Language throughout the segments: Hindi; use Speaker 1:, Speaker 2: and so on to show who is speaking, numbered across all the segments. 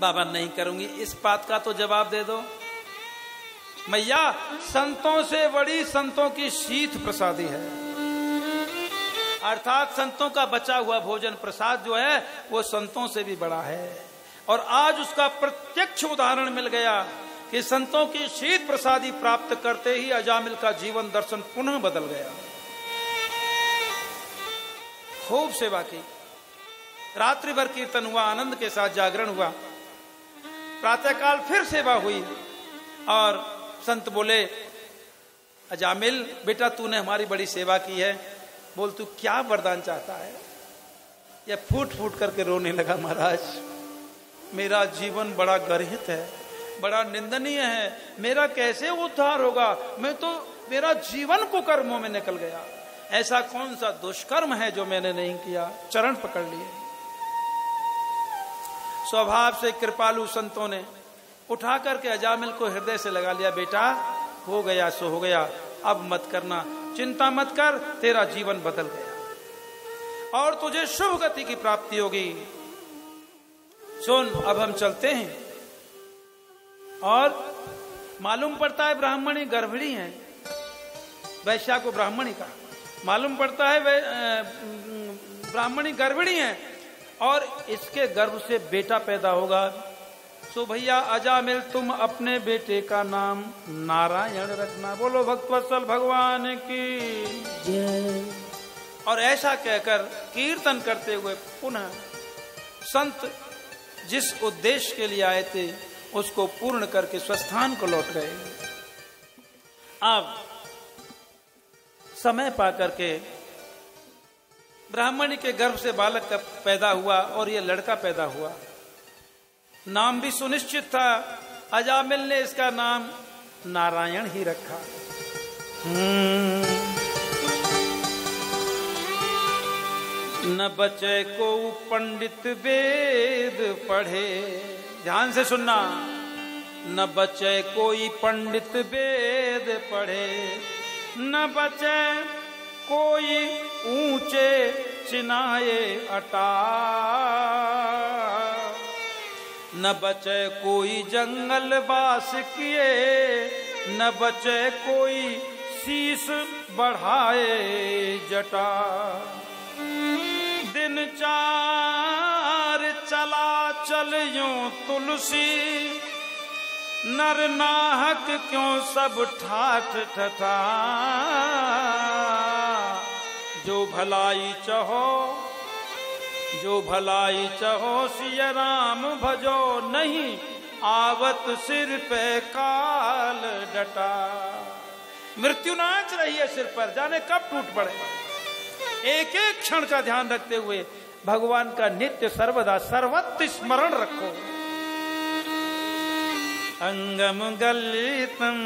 Speaker 1: बाबा नहीं करूँगी। इस बात का तो जवाब दे दो। मैया, संतों से बड़ी संतों की शीत प्रसादी है। अर्थात संतों का बचा हुआ भोजन प्रसाद जो है, वो संतों से भी बड़ा है। और आज उसका प्रत्यक्ष उदाहरण मिल गया कि संतों की शीत प्रसादी प्राप्त करते ही अजामिल का जीवन दर्शन पुनः बदल गया। खूब सेवा की। रात्रि भर कीर्तन हुआ, आनंद के साथ जागरण हुआ। प्रातःकाल फिर सेवा हुई और संत बोले, अजामिल, बेटा तूने हमारी बड़ी सेवा की है। बोल, तू क्या वरदान चाहता है? यह फूट फूट करके रोने लगा, महाराज, मेरा जीवन बड़ा गर्हित है, बड़ा निंदनीय है। मेरा कैसे उद्धार होगा? मैं तो मेरा जीवन कुकर्मों में निकल गया। ऐसा कौन सा दुष्कर्म है जो मैंने नहीं किया? चरण पकड़ लिए। स्वभाव से कृपालु संतों ने उठा करके अजामिल को हृदय से लगा लिया, बेटा, हो गया, सो हो गया, अब मत करना। चिंता मत कर, तेरा जीवन बदल गया। और तुझे शुभ गति की प्राप्ति होगी। सुन, अब हम चलते हैं। और मालूम पड़ता है ब्राह्मणी गर्भिणी है। वैश्या को ब्राह्मणी का मालूम पड़ता है ब्राह्मणी गर्भिणी है। और इसके गर्भ से बेटा पैदा होगा। सो भैया अजामिल तुम अपने बेटे का नाम नारायण रखना। बोलो भक्तवत्सल भगवान की। और ऐसा कहकर कीर्तन करते हुए पुनः संत जिस उद्देश्य के लिए आए थे, उसको पूर्ण करके स्वस्थान को लौट गए। अब समय पा करके ब्राह्मणी के गर्भ से बालक का पैदा हुआ और यह लड़का पैदा हुआ। नाम भी सुनिश्चित था। अजामिल ने इसका नाम नारायण ही रखा। हम्म। न बचे को पंडित वेद पढ़े। ध्यान से सुनना। न बचे कोई पंडित वेद पढ़े। न बचे कोई ऊँचे चिनाए अटा न बचे कोई जंगल बास किए, न बचे कोई शीस बढ़ाए जटा। दिन चार चला चल यूँ तुलसी, नर नाहक क्यों सब ठाठ ठठा जो भलाई चहो, जो भलाई चहो, सिय राम भजो, नहीं आवत सिर पे काल डटा। मृत्यु नाच रही है सिर पर, जाने कब टूट पड़े। एक एक क्षण का ध्यान रखते हुए भगवान का नित्य सर्वदा सर्वत्र स्मरण रखो। अंगम गलितम,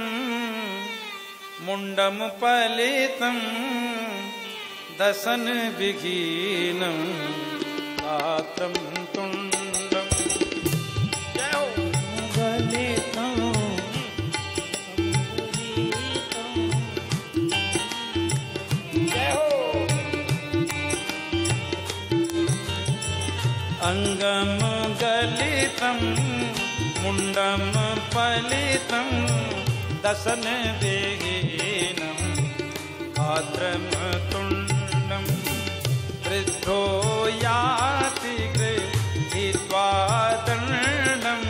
Speaker 1: मुंडम पलितम दसन विघीनम हो जय हो। अङ्गं गलितं मुण्डं फलितं दशनविहीनं पात्रं तुण्डं वृद्धो याति गृहीत्वा दण्डं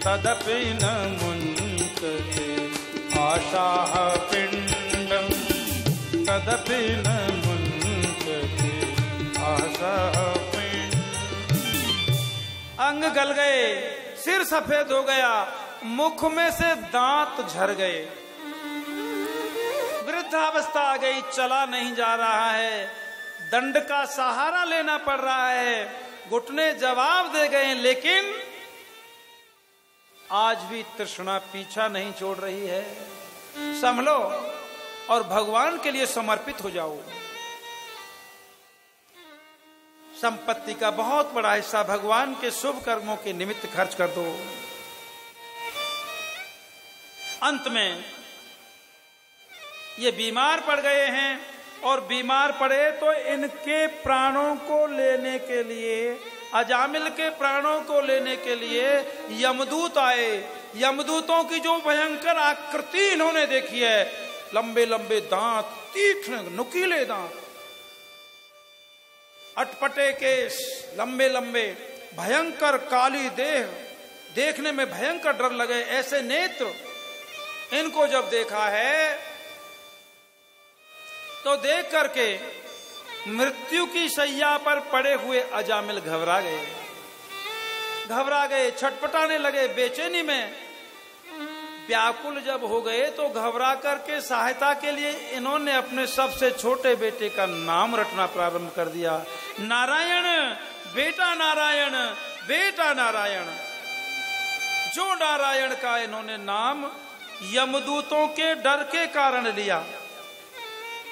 Speaker 1: तदपि न मुञ्चते। आशाः तदपि न मुञ्चते। आशाः अंग गल गए, सिर सफ़ेद हो गया, मुख में से दांत झर गए। वृद्धावस्था आ गई, चला नहीं जा रहा है। दंड का सहारा लेना पड़ रहा है। घुटने जवाब दे गए, लेकिन आज भी तृष्णा पीछा नहीं छोड़ रही है। संभलो और भगवान के लिए समर्पित हो जाओ। संपत्ति का बहुत बड़ा हिस्सा भगवान के शुभ कर्मों के निमित्त खर्च कर दो। अंत में ये बीमार पड़ गए हैं। और बीमार पड़े तो इनके प्राणों को लेने के लिए, अजामिल के प्राणों को लेने के लिए यमदूत आए। यमदूतों की जो भयंकर आकृति इन्होंने देखी है लंबे लंबे दांत, तीक्ष्ण नुकीले दांत, अटपटे केस लंबे लंबे भयंकर काली देह, देखने में भयंकर डर लगे। ऐसे नेत्र इनको जब देखा है तो देख करके मृत्यु की सैया पर पड़े हुए अजामिल घबरा गए। घबरा गए, छटपटाने लगे, बेचैनी में। व्याकुल जब हो गए तो घबरा करके सहायता के लिए इन्होंने अपने सबसे छोटे बेटे का नाम रटना प्रारंभ कर दिया। नारायण, बेटा नारायण बेटा नारायण। जो नारायण का इन्होंने नाम यमदूतों के डर के कारण लिया।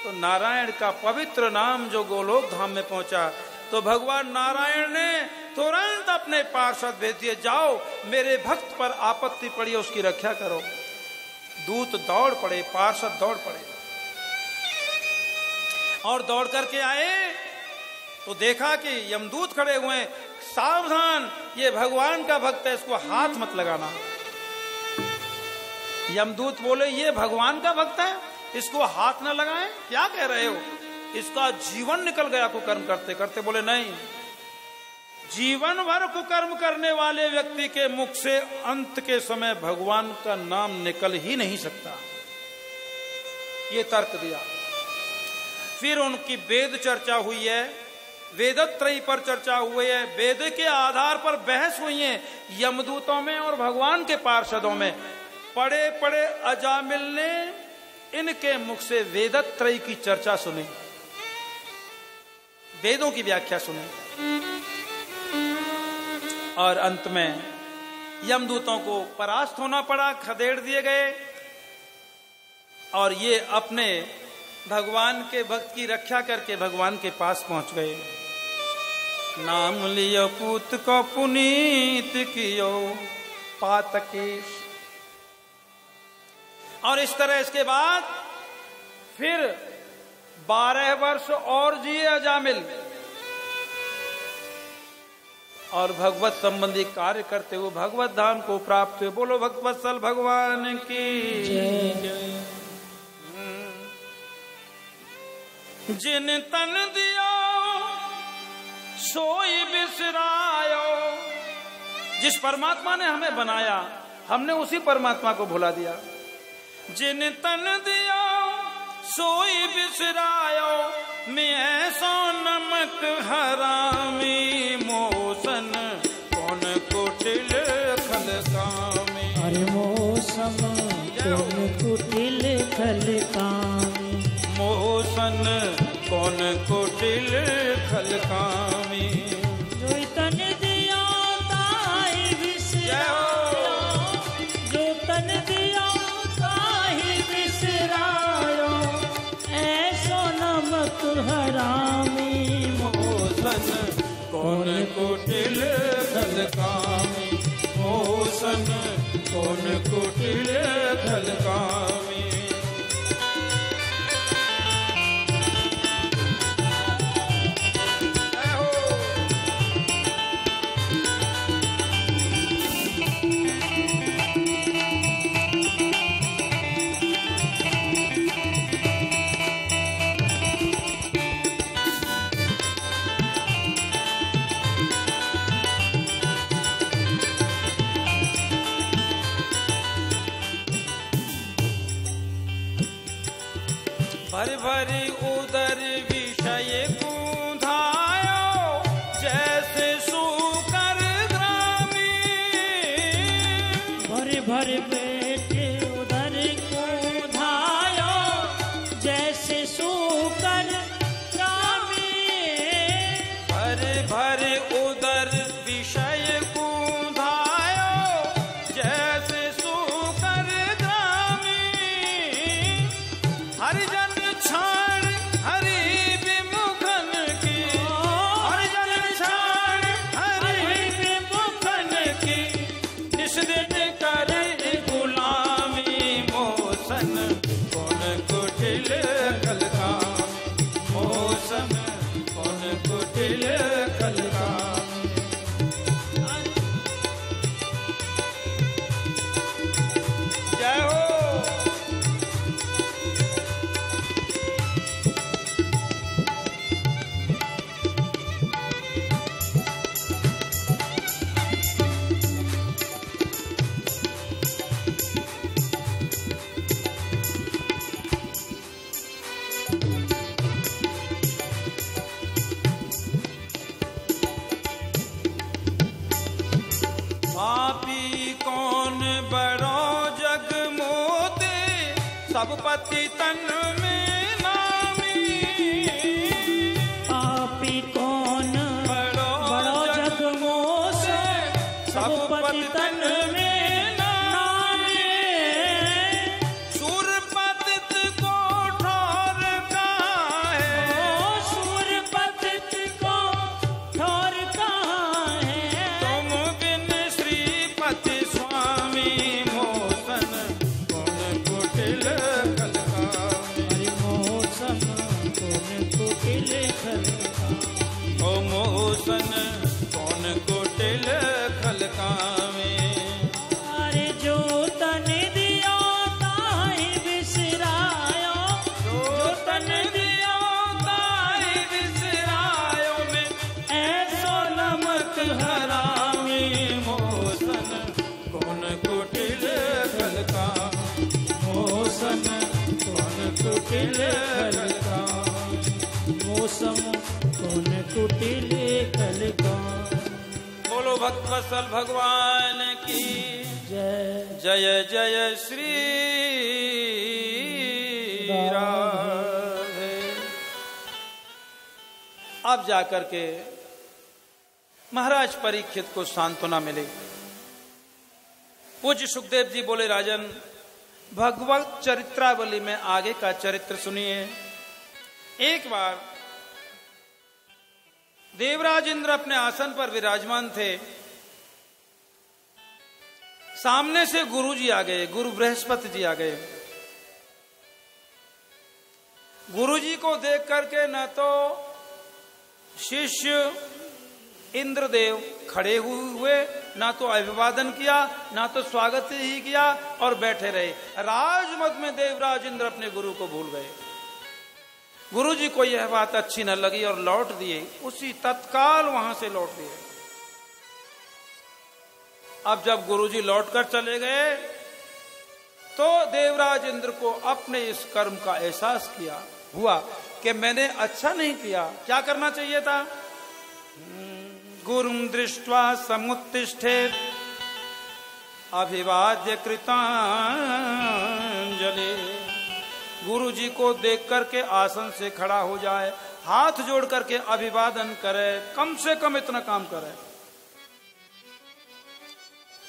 Speaker 1: तो नारायण का पवित्र नाम जो गोलोक धाम में पहुँचा तो भगवान नारायण ने तुरंत अपने पार्षद भेज दिए जाओ, मेरे भक्त पर आपत्ति पड़ी उसकी रक्षा करो। दूत दौड़ पड़े, पार्षद दौड़ पड़े। और दौड़ करके आए तो देखा कि यमदूत खड़े हुए सावधान, ये भगवान का भक्त है, इसको हाथ मत लगाना। यमदूत बोले, ये भगवान का भक्त है? इसको हाथ न लगाएँ, क्या कह रहे हो? इसका जीवन निकल गया कुकर्म करते करते। बोले, नहीं। जीवन भर कुकर्म करने वाले व्यक्ति के मुख से अंत के समय भगवान का नाम निकल ही नहीं सकता। ये तर्क दिया। फिर उनकी वेद चर्चा हुई है, वेदत्रयी पर चर्चा हुई है, वेद के आधार पर बहस हुई है, यमदूतों में और भगवान के पार्षदों में। पड़े पड़े अजामिल ने इनके मुख से वेदत्रयी की चर्चा सुने। वेदों की व्याख्या सुने। और अंत में यमदूतों को परास्त होना पड़ा, खदेड़ दिए गए। और ये अपने भगवान के भक्त की रक्षा करके भगवान के पास पहुँच गए। नाम लियो पूत को पुनीत कियो, पातकेश। और इस तरह इसके बाद फिर बारह वर्ष और जिए अजामिल। और भगवत संबंधी कार्य करते हुए भगवत धाम को प्राप्त हुए। बोलो भगवत सल भगवान की। जिन तन दिया सोई बिसरायो। जिस परमात्मा ने हमें बनाया हमने उसी परमात्मा को भुला दिया। जिन तन दिया सोई बिसरायो। मैं ऐसा नमक हरामी मोसन कौन कुटिल खल कामी
Speaker 2: अरे मौसम कौन कुटिल खल कामी
Speaker 1: मोसन कौन कुटिल खल कौन कुटिल पति तन में
Speaker 2: मौसम कौन कुटिल खलका
Speaker 1: बोलो भक्त वत्सल भगवान की।
Speaker 2: जय
Speaker 1: जय जय श्री राधे। अब जाकर के महाराज परीक्षित को सांत्वना मिली। पूज्य सुखदेव जी बोले, राजन भगवत चरित्रावली में आगे का चरित्र सुनिए। एक बार देवराज इंद्र अपने आसन पर विराजमान थे। सामने से गुरु जी आ गए, गुरु बृहस्पति जी आ गए। गुरु जी को देख करके न तो शिष्य इंद्रदेव खड़े हुए ना तो अभिवादन किया, ना तो स्वागत ही किया और बैठे रहे। राजमत में देवराज इंद्र अपने गुरु को भूल गए। गुरु जी को यह बात अच्छी न लगी और लौट दिए। उसी तत्काल वहाँ से लौट दिए। अब जब गुरु गुरुजी लौटकर चले गए तो देवराज इंद्र को अपने इस कर्म का एहसास किया। हुआ कि मैंने अच्छा नहीं किया। क्या करना चाहिए था? गुरु दृष्टवा समुत्तिष्ठे अभिवाद्य कृतांजलि गुरु जी को देख करके आसन से खड़ा हो जाए, हाथ जोड़ करके अभिवादन करे, कम से कम इतना काम करे।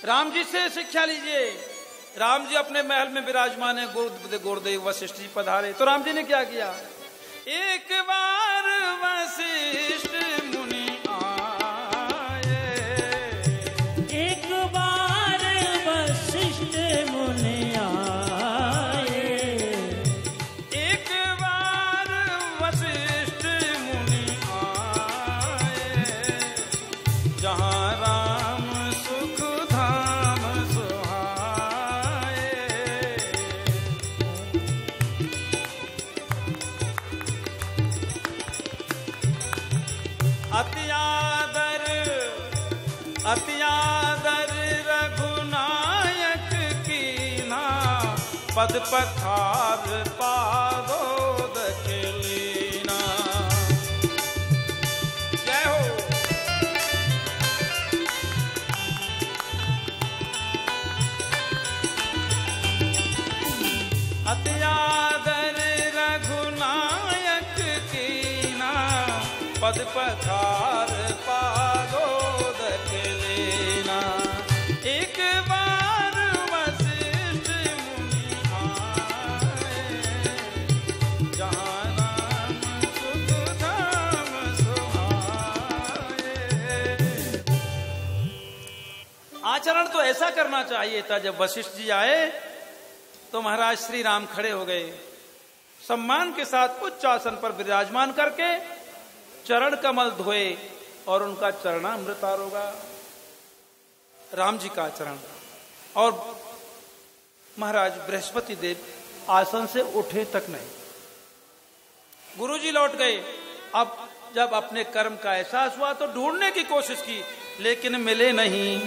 Speaker 1: राम जी से शिक्षा लीजिए। राम जी अपने महल में विराजमान है, गुरु गुरुदेव वशिष्ठ जी पधारे। तो राम जी ने क्या किया? एक बार वशिष्ठ पद पखार पादोद के लेना। एक बार वशिष्ठ मुनि आए। सुख धाम सुहाए। आचरण तो ऐसा करना चाहिए था, जब वशिष्ठ जी आए तो महाराज श्री राम खड़े हो गए। सम्मान के साथ उच्च आसन पर विराजमान करके चरण कमल धोए और उनका चरणामृत होगा। राम जी का चरण। और महाराज बृहस्पति देव आसन से उठे तक नहीं। गुरु जी लौट गए। अब जब अपने कर्म का एहसास हुआ तो ढूँढने की कोशिश की, लेकिन मिले नहीं।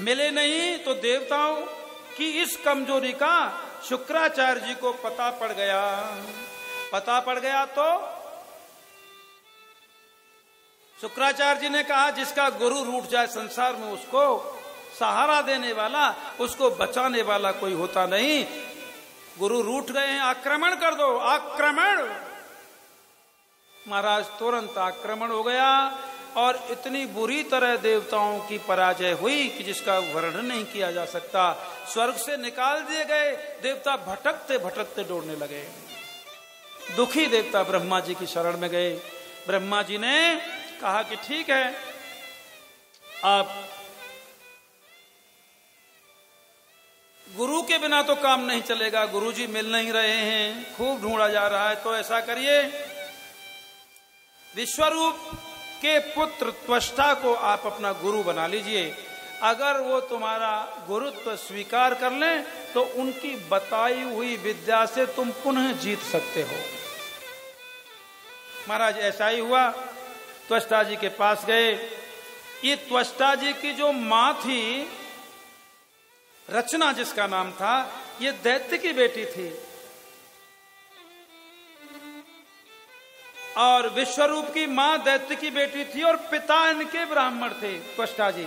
Speaker 1: मिले नहीं तो देवताओं की इस कमज़ोरी का शुक्राचार्य जी को पता पड़ गया। पता पड़ गया तो शुक्राचार्य जी ने कहा, जिसका गुरु रूठ जाए संसार में, उसको सहारा देने वाला, उसको बचाने वाला कोई होता नहीं। गुरु रूठ गए हैं, आक्रमण कर दो, आक्रमण! महाराज, तुरंत आक्रमण हो गया, और इतनी बुरी तरह देवताओं की पराजय हुई कि जिसका वर्णन नहीं किया जा सकता। स्वर्ग से निकाल दिए गए, देवता भटकते भटकते दौड़ने लगे। दुखी देवता ब्रह्मा जी की शरण में गए। ब्रह्मा जी ने कहा कि ठीक है, आप गुरु के बिना तो काम नहीं चलेगा गुरु जी मिल नहीं रहे हैं, खूब ढूंढा जा रहा है तो ऐसा करिए। विश्वरूप के पुत्र त्वष्टा को आप अपना गुरु बना लीजिए। अगर वो तुम्हारा गुरुत्व स्वीकार कर लें तो उनकी बताई हुई विद्या से तुम पुनः जीत सकते हो। महाराज, ऐसा ही हुआ। त्वष्टा जी के पास गए। ये त्वष्टा जी की जो माँ थी, रचना जिसका नाम था, ये दैत्य की बेटी थी। और विश्वरूप की माँ दैत्य की बेटी थी और पिता इनके ब्राह्मण थे, त्वष्टा जी।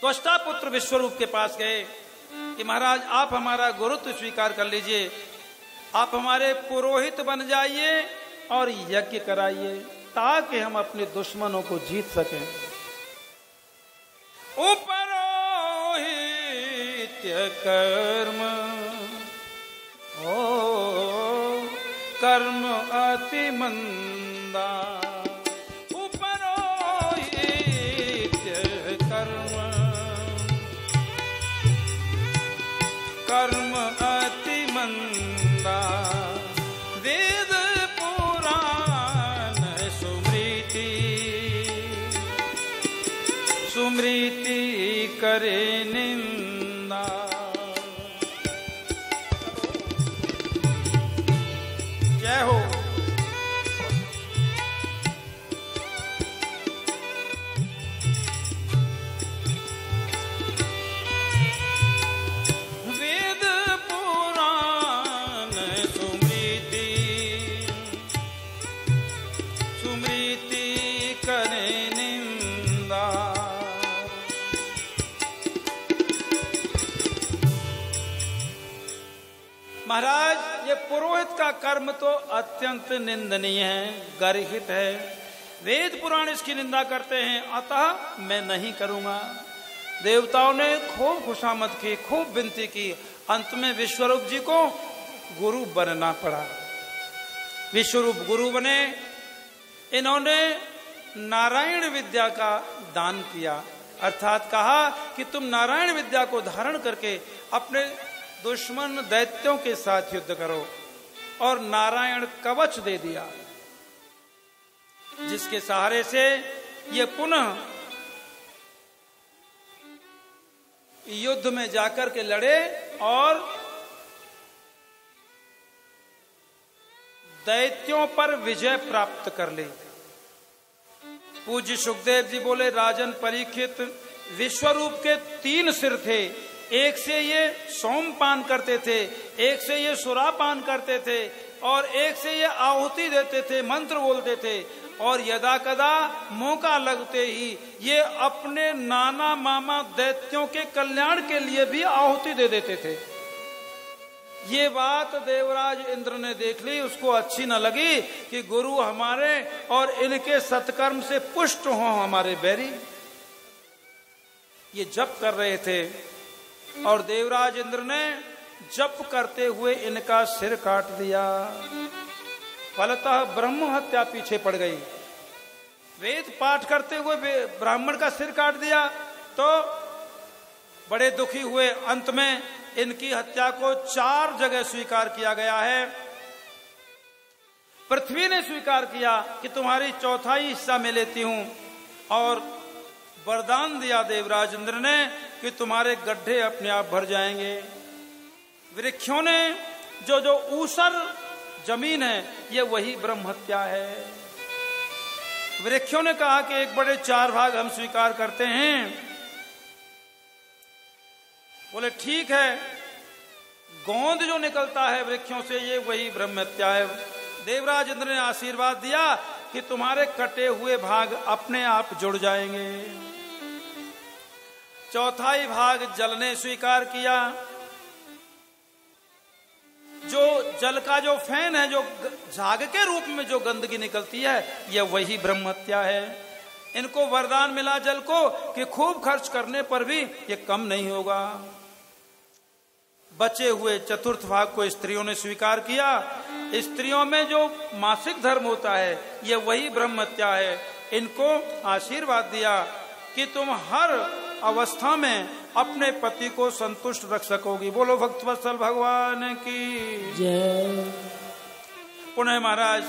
Speaker 1: त्वष्टा पुत्र विश्वरूप के पास गए कि महाराज, आप हमारा गुरुत्व स्वीकार कर लीजिए। आप हमारे पुरोहित बन जाइए। और यज्ञ कराइए ताकि हम अपने दुश्मनों को जीत सकें। ऊपर कर्म, ओ कर्म अति मंदा। करे महाराज, ये पुरोहित का कर्म तो अत्यंत निंदनीय है, गर्हित है। वेद पुराण इसकी निंदा करते हैं, अतः मैं नहीं करूँगा। देवताओं ने खूब खुशामद की, खूब विनती की। अंत में विश्वरूप जी को गुरु बनना पड़ा। विश्वरूप गुरु बने। इन्होंने नारायण विद्या का दान किया। अर्थात कहा कि तुम नारायण विद्या को धारण करके अपने दुश्मन दैत्यों के साथ युद्ध करो और नारायण कवच दे दिया, जिसके सहारे से ये पुनः युद्ध में जाकर के लड़े और दैत्यों पर विजय प्राप्त कर ली। पूज्य सुखदेव जी बोले, राजन परीक्षित विश्वरूप के तीन सिर थे। एक से ये सोम पान करते थे, एक से ये सुरापान करते थे, और एक से ये आहुति देते थे, मंत्र बोलते थे, और यदा कदा मौका लगते ही ये अपने नाना मामा दैत्यों के कल्याण के लिए भी आहुति दे देते थे। ये बात देवराज इंद्र ने देख ली, उसको अच्छी न लगी कि गुरु हमारे और इनके सत्कर्म से पुष्ट हो हमारे बैरी। ये जप कर रहे थे और देवराज इंद्र ने जप करते हुए इनका सिर काट दिया। फलतः ब्रह्म हत्या पीछे पड़ गई। वेद पाठ करते हुए ब्राह्मण का सिर काट दिया तो बड़े दुखी हुए अंत में इनकी हत्या को चार जगह स्वीकार किया गया है। पृथ्वी ने स्वीकार किया कि तुम्हारी चौथाई हिस्सा में लेती हूँ और वरदान दिया देवराज इंद्र ने कि तुम्हारे गड्ढे अपने आप भर जाएँगे। वृक्षों ने जो जो ऊसर ज़मीन है, ये वही ब्रह्म हत्या है। वृक्षों ने कहा कि एक बड़े चार भाग हम स्वीकार करते हैं। बोले, ठीक है, गोंद जो निकलता है वृक्षों से, ये वही ब्रह्म हत्या है। देवराज इंद्र ने आशीर्वाद दिया कि तुम्हारे कटे हुए भाग अपने आप जुड़ जाएँगे। चौथाई भाग जल ने स्वीकार किया। जो जल का जो फ़ैन है, जो झाग के रूप में जो गंदगी निकलती है यह वही ब्रह्म हत्या है। इनको वरदान मिला जल को कि खूब खर्च करने पर भी ये कम नहीं होगा। बचे हुए चतुर्थ भाग को स्त्रियों ने स्वीकार किया। स्त्रियों में जो मासिक धर्म होता है यह वही ब्रह्म हत्या है। इनको आशीर्वाद दिया कि तुम हर अवस्था में अपने पति को संतुष्ट रख सकोगी। बोलो, भक्त वत्सल भगवान की पुनः महाराज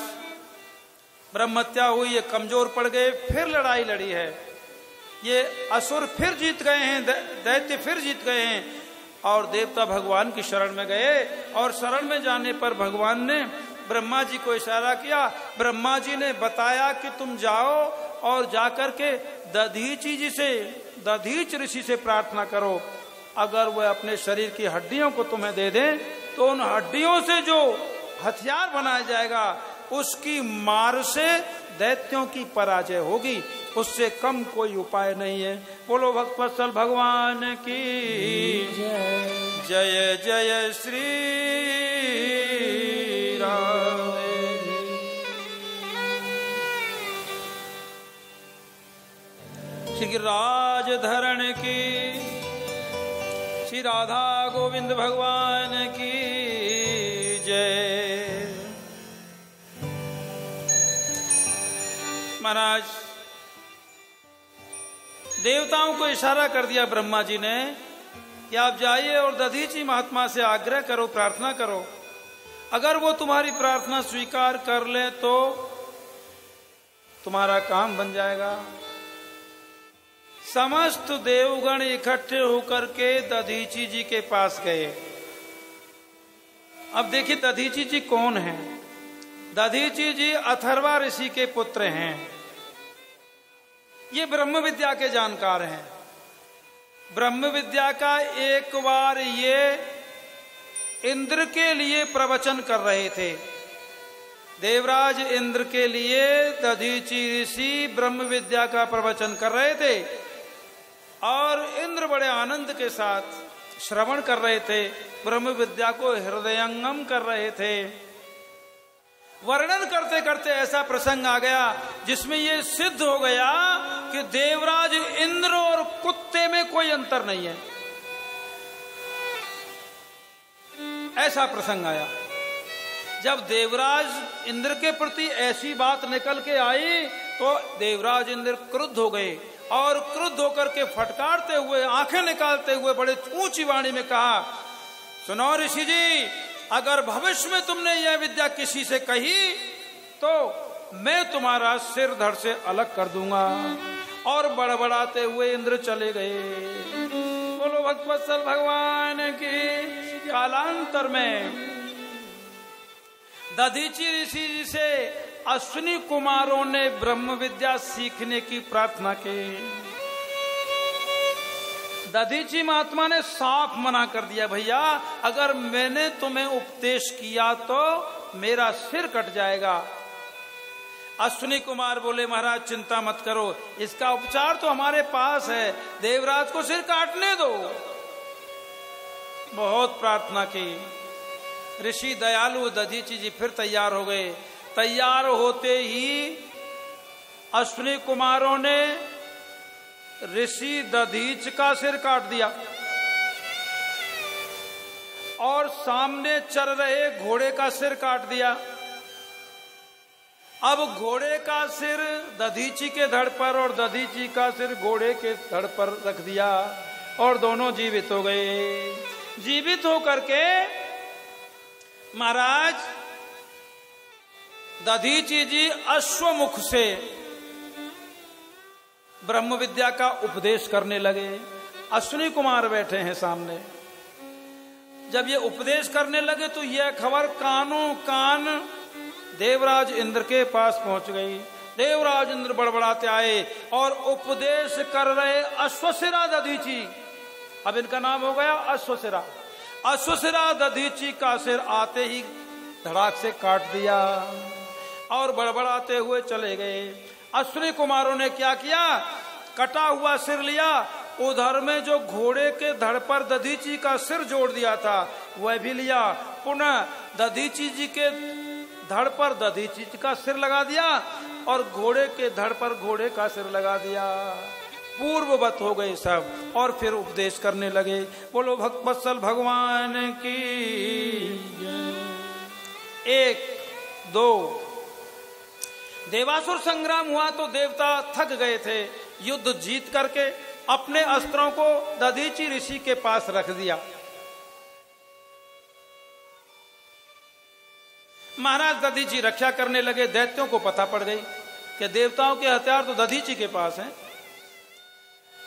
Speaker 1: ब्रह्मत्या हुई, ये कमज़ोर पड़ गए, फिर लड़ाई लड़ी है। ये असुर फिर जीत गए हैं दैत्य फिर जीत गए हैं, और देवता भगवान की शरण में गए, और शरण में जाने पर भगवान ने ब्रह्मा जी को इशारा किया। ब्रह्मा जी ने बताया कि तुम जाओ और जाकर के दधीची जी से दधीच ऋषि से प्रार्थना करो अगर वह अपने शरीर की हड्डियों को तुम्हें दे दें तो उन हड्डियों से जो हथियार बनाया जाएगा उसकी मार से दैत्यों की पराजय होगी। उससे कम कोई उपाय नहीं है। बोलो भक्त भक्तवत्सल भगवान की जय जय श्री श्री राज धरण की, श्री राधा गोविंद भगवान की जय। महाराज, देवताओं को इशारा कर दिया ब्रह्मा जी ने कि आप जाइए और दधीची महात्मा से आग्रह करो, प्रार्थना करो। अगर वो तुम्हारी प्रार्थना स्वीकार कर ले तो तुम्हारा काम बन जाएगा। समस्त देवगण इकट्ठे होकर के दधीची जी के पास गए। अब देखिए, दधीची जी कौन है? दधीची जी अथर्वा ऋषि के पुत्र हैं। ये ब्रह्म विद्या के जानकार हैं। ब्रह्म विद्या का एक बार ये इंद्र के लिए प्रवचन कर रहे थे। देवराज इंद्र के लिए दधीची ऋषि ब्रह्म विद्या का प्रवचन कर रहे थे। और इंद्र बड़े आनंद के साथ श्रवण कर रहे थे, ब्रह्म विद्या को हृदयंगम कर रहे थे। वर्णन करते करते ऐसा प्रसंग आ गया, जिसमें ये सिद्ध हो गया कि देवराज इंद्र और कुत्ते में कोई अंतर नहीं है। ऐसा प्रसंग आया। जब देवराज इंद्र के प्रति ऐसी बात निकल के आई तो देवराज इंद्र क्रुद्ध हो गए। और क्रुद्ध होकर के फटकारते हुए, आँखें निकालते हुए बड़े ऊँची वाणी में कहा, सुनो ऋषि जी, अगर भविष्य में तुमने यह विद्या किसी से कही तो मैं तुम्हारा सिर धड़ से अलग कर दूँगा। और बड़बड़ाते हुए इंद्र चले गए। बोलो भगवत्सल भगवान की कालांतर में दधीची ऋषि जी से अश्विनी कुमारों ने ब्रह्म विद्या सीखने की प्रार्थना की। दधीची महात्मा ने साफ़ मना कर दिया, भैया, अगर मैंने तुम्हें उपदेश किया तो मेरा सिर कट जाएगा। अश्विनी कुमार बोले, महाराज, चिंता मत करो, इसका उपचार तो हमारे पास है, देवराज को सिर काटने दो। बहुत प्रार्थना की। ऋषि दयालु दधीची जी फिर तैयार हो गए। तैयार होते ही अश्विनी कुमारों ने ऋषि दधीच का सिर काट दिया और सामने चल रहे घोड़े का सिर काट दिया। अब घोड़े का सिर दधीची के धड़ पर और दधीची का सिर घोड़े के धड़ पर रख दिया और दोनों जीवित हो गए। जीवित होकर के महाराज दधीची जी अश्वमुख से ब्रह्म विद्या का उपदेश करने लगे। अश्विनी कुमार बैठे हैं सामने। जब ये उपदेश करने लगे तो यह खबर कानों कान देवराज इंद्र के पास पहुँच गई। देवराज इंद्र बड़बड़ाते आए और उपदेश कर रहे अश्वशिरा दधीची अब इनका नाम हो गया अश्वशिरा अश्वशिरा दधीची का सिर आते ही धड़ाक से काट दिया। और बड़बड़ाते हुए चले गए। अश्विनी कुमारों ने क्या किया? कटा हुआ सिर लिया। उधर में जो घोड़े के धड़ पर दधीची का सिर जोड़ दिया था, वह भी लिया। पुनः दधीची जी के धड़ पर दधीची का सिर लगा दिया और घोड़े के धड़ पर घोड़े का सिर लगा दिया। पूर्ववत हो गए सब और फिर उपदेश करने लगे। बोलो, भक्तवत्सल भगवान की एक, दो देवासुर संग्राम हुआ तो देवता थक गए थे। युद्ध जीत करके अपने अस्त्रों को दधीची ऋषि के पास रख दिया। महाराज दधीची रक्षा करने लगे, दैत्यों को पता पड़ गई कि देवताओं के हथियार तो दधीची के पास हैं।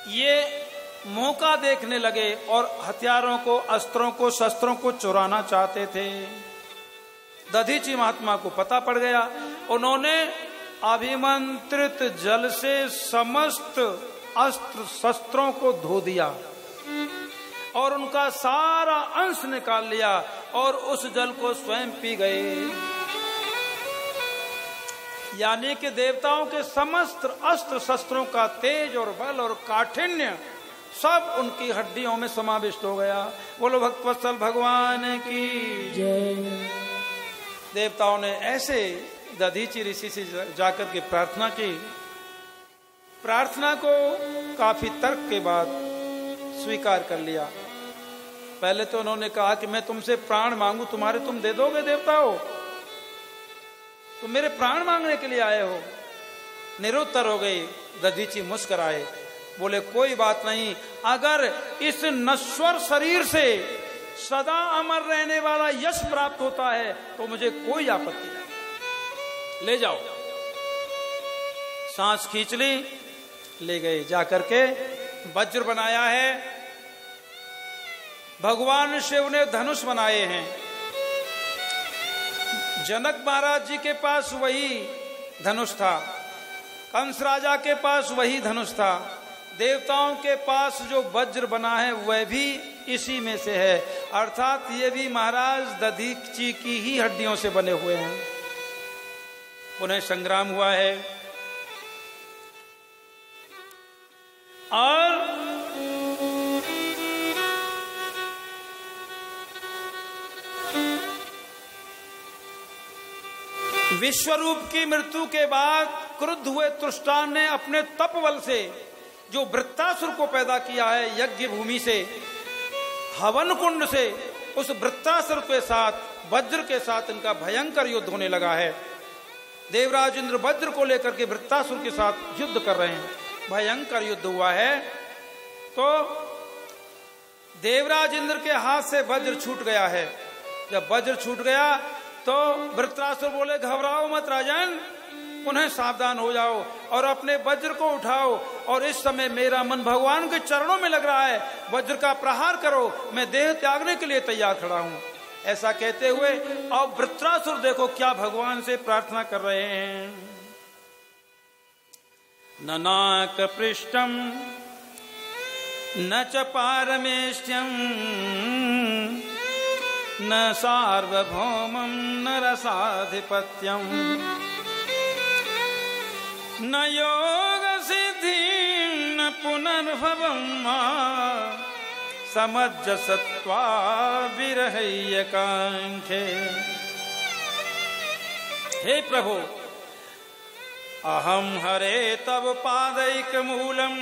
Speaker 1: ये मौका देखने लगे और हथियारों को, अस्त्रों को, शस्त्रों को चुराना चाहते थे। दधीची महात्मा को पता पड़ गया। उन्होंने अभिमंत्रित जल से समस्त अस्त्र शस्त्रों को धो दिया और उनका सारा अंश निकाल लिया और उस जल को स्वयं पी गए। यानी कि देवताओं के समस्त अस्त्र शस्त्रों का तेज और बल और काठिन्य सब उनकी हड्डियों में समाविष्ट हो गया। बोलो भक्तवत्सल भगवान की देवताओं ने ऐसे दधीची ऋषि से जाकर के प्रार्थना की। प्रार्थना को काफ़ी तर्क के बाद स्वीकार कर लिया। पहले तो उन्होंने कहा कि मैं तुमसे प्राण मांगू, तुम्हारे तुम दे दोगे देवताओं? तुम मेरे प्राण मांगने के लिए आए हो। निरुत्तर हो गई। दधीची मुस्कराए। बोले, कोई बात नहीं। अगर इस नश्वर शरीर से सदा अमर रहने वाला यश प्राप्त होता है तो मुझे कोई आपत्ति नहीं। ले जाओ। सांस खींच ली, ले गए जाकर के वज्र बनाया है। भगवान शिव ने धनुष बनाए हैं। जनक महाराज जी के पास वही धनुष था। कंस राजा के पास वही धनुष था। देवताओं के पास जो वज्र बना है, वह भी इसी में से है। अर्थात ये भी महाराज दधीची की ही हड्डियों से बने हुए हैं। उन्हें संग्राम हुआ है। और विश्वरूप की मृत्यु के बाद क्रुद्ध हुए तुष्टान ने अपने तप तपबल से जो वृत्तासुर को पैदा किया है, यज्ञ भूमि से हवन कुंड से, उस वृत्तासुर के साथ, वज्र के साथ इनका भयंकर युद्ध होने लगा है। देवराज इंद्र वज्र को लेकर के वृत्तासुर के साथ युद्ध कर रहे हैं। भयंकर युद्ध हुआ है। तो देवराज इंद्र के हाथ से वज्र छूट गया है। जब वज्र छूट गया तो वृत्रासुर बोले, घबराओ मत राजन, उन्हें सावधान हो जाओ और अपने वज्र को उठाओ और इस समय मेरा मन भगवान के चरणों में लग रहा है। वज्र का प्रहार करो, मैं देह त्यागने के लिए तैयार खड़ा हूँ। ऐसा कहते हुए अब वृत्रासुर देखो क्या भगवान से प्रार्थना कर रहे हैं। ननाक पृष्ठम, न च पारमेश्यम न सार्वभौमं न रसाधिपत्यम्। न योग सिद्धि न पुनर्भवम् समज्जसत्वा विरहय्य कांखे हे प्रभु अहम हरे तब पादैक मूलम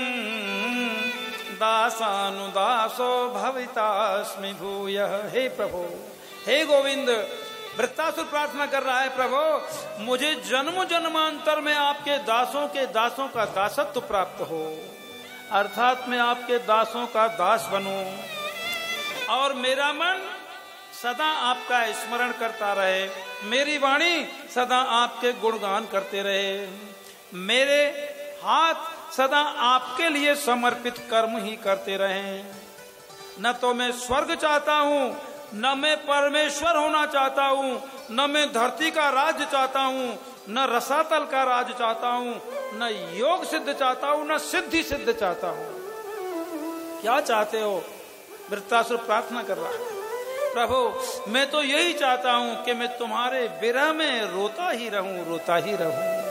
Speaker 1: दासानुदासो भवितास्मि भूय। हे प्रभु, हे गोविंद, वृत्तासुर प्रार्थना कर रहा है, प्रभु, मुझे जन्म जन्मांतर में आपके दासों के दासों का दासत्व प्राप्त हो। अर्थात मैं आपके दासों का दास बनूं और मेरा मन सदा आपका स्मरण करता रहे। मेरी वाणी सदा आपके गुणगान करते रहे। मेरे हाथ सदा आपके लिए समर्पित कर्म ही करते रहे। न तो मैं स्वर्ग चाहता हूँ, न मैं परमेश्वर होना चाहता हूँ, न मैं धरती का राज्य चाहता हूँ न रसातल का राज चाहता हूँ, न योग सिद्ध चाहता हूँ, न सिद्धि सिद्ध चाहता हूँ। क्या चाहते हो? वृत्तासुर प्रार्थना कर रहा है। प्रभु, मैं तो यही चाहता हूँ कि मैं तुम्हारे विरह में रोता ही रहूँ, रोता ही रहूँ।